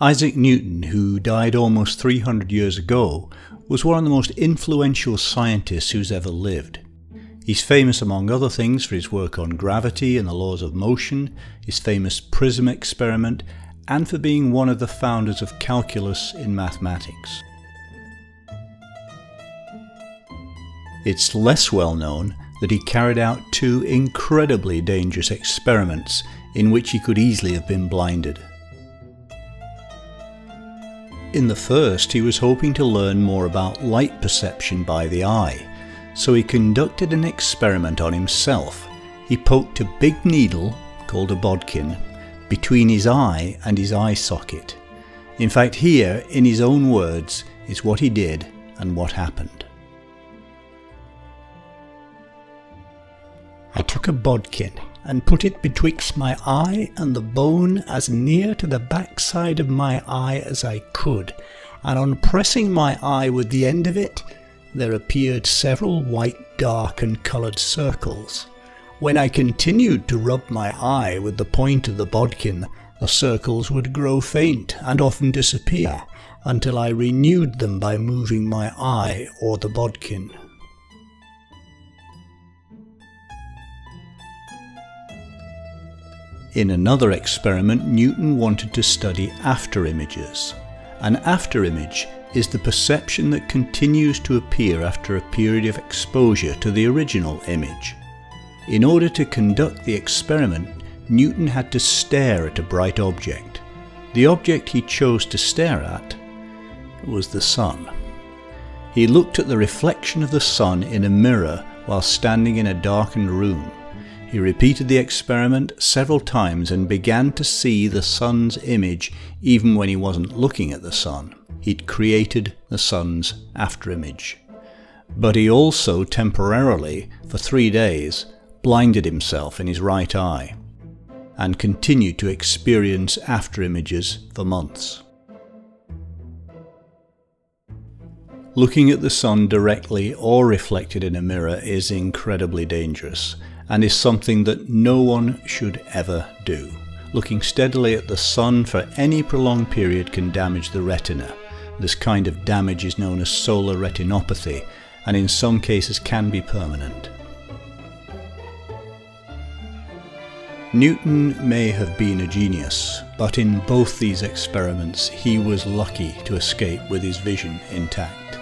Isaac Newton, who died almost 300 years ago, was one of the most influential scientists who's ever lived. He's famous, among other things, for his work on gravity and the laws of motion, his famous prism experiment, and for being one of the founders of calculus in mathematics. It's less well known that he carried out two incredibly dangerous experiments in which he could easily have been blinded. In the first, he was hoping to learn more about light perception by the eye so he conducted an experiment on himself. He poked a big needle, called a bodkin, between his eye and his eye socket. In fact, here, in his own words, is what he did and what happened. I took a bodkin and put it betwixt my eye and the bone as near to the backside of my eye as I could, and on pressing my eye with the end of it, there appeared several white dark and coloured circles. When I continued to rub my eye with the point of the bodkin, the circles would grow faint and often disappear until I renewed them by moving my eye or the bodkin. In another experiment, Newton wanted to study afterimages. An afterimage is the perception that continues to appear after a period of exposure to the original image. In order to conduct the experiment, Newton had to stare at a bright object. The object he chose to stare at was the sun. He looked at the reflection of the sun in a mirror while standing in a darkened room. He repeated the experiment several times and began to see the sun's image even when he wasn't looking at the sun he'd created the sun's afterimage. But he also temporarily, for three days, blinded himself in his right eye and continued to experience afterimages for months. Looking at the sun directly or reflected in a mirror is incredibly dangerous and is something that no one should ever do. Looking steadily at the sun for any prolonged period can damage the retina, this kind of damage is known as solar retinopathy and in some cases can be permanent. Newton may have been a genius, but in both these experiments he was lucky to escape with his vision intact.